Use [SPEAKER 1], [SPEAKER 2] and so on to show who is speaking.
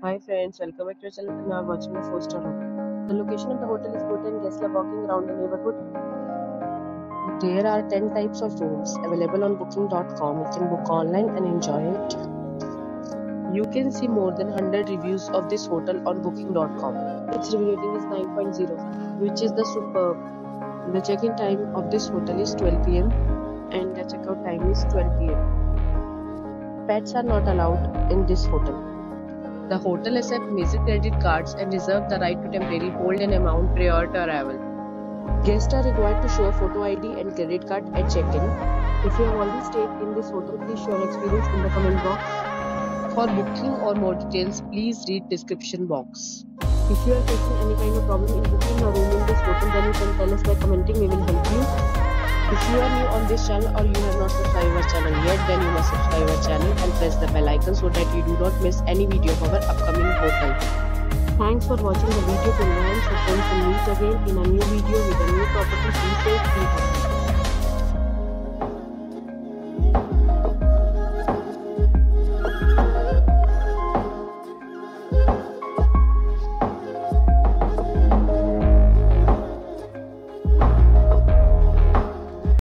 [SPEAKER 1] Hi friends, welcome back to our channel and now watching a 4 star hotel. The location of the hotel is good and guests love walking around the neighborhood. There are 10 types of rooms available on booking.com. You can book online and enjoy it. You can see more than 100 reviews of this hotel on booking.com. Its review rating is 9.0, which is the superb. The check-in time of this hotel is 12 pm and the checkout time is 12 pm. Pets are not allowed in this hotel. The hotel accepts major credit cards and reserves the right to temporarily hold an amount prior to arrival. Guests are required to show a photo ID and credit card at check-in. If you have already stayed in this hotel, please share your experience in the comment box. For booking or more details, please read description box. If you are facing any kind of problem in booking a room in this hotel, then you can tell us by commenting. We will help you. If you are this channel or you have not subscribed our channel yet, then you must subscribe our channel and press the bell icon so that you do not miss any video of our upcoming hotel. Thanks for watching the video till now. So friends will meet again in a new video